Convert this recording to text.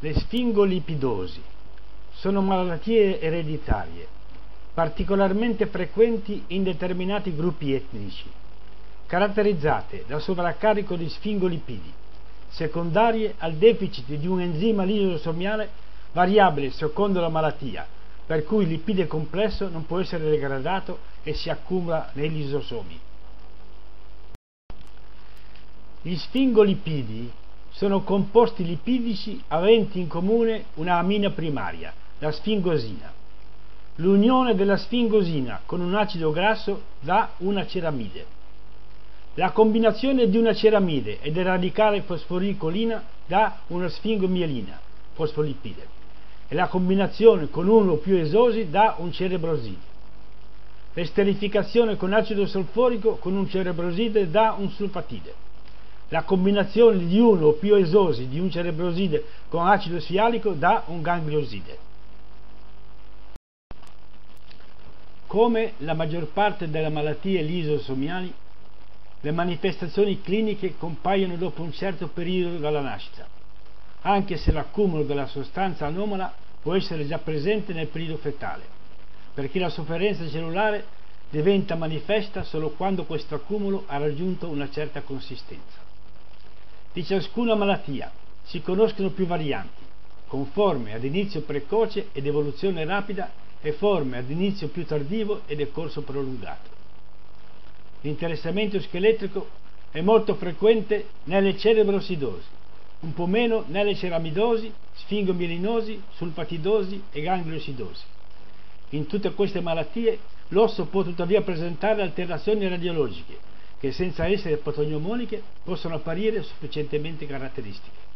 Le sfingolipidosi sono malattie ereditarie, particolarmente frequenti in determinati gruppi etnici, caratterizzate da sovraccarico di sfingolipidi, secondarie al deficit di un enzima lisosomiale variabile secondo la malattia, per cui il lipide complesso non può essere degradato e si accumula nei lisosomi. Gli sfingolipidi sono composti lipidici aventi in comune una amina primaria, la sfingosina. L'unione della sfingosina con un acido grasso dà una ceramide. La combinazione di una ceramide e del radicale fosforicolina dà una sfingomielina, fosfolipide, e la combinazione con uno o più esosi dà un cerebroside. L'esterificazione con acido solforico con un cerebroside dà un sulfatide la combinazione di uno o più esosi di un cerebroside con acido sialico dà un ganglioside. Come la maggior parte delle malattie lisosomiali, le manifestazioni cliniche compaiono dopo un certo periodo dalla nascita, anche se l'accumulo della sostanza anomala può essere già presente nel periodo fetale, perché la sofferenza cellulare diventa manifesta solo quando questo accumulo ha raggiunto una certa consistenza. Di ciascuna malattia si conoscono più varianti, con forme ad inizio precoce ed evoluzione rapida e forme ad inizio più tardivo e decorso prolungato. L'interessamento scheletrico è molto frequente nelle cerebrosidosi, un po' meno nelle ceramidosi, sfingomielinosi, sulfatidosi e gangliosidosi. In tutte queste malattie l'osso può tuttavia presentare alterazioni radiologiche che senza essere patognomoniche possono apparire sufficientemente caratteristiche.